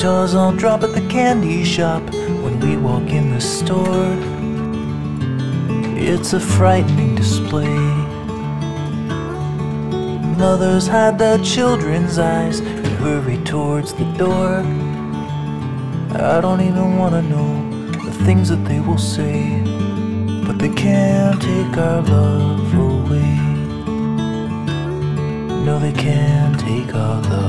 Jaws all drop at the candy shop when we walk in the store. It's a frightening display. Mothers hide their children's eyes and hurry towards the door. I don't even want to know the things that they will say, but they can't take our love away. No, they can't take our love.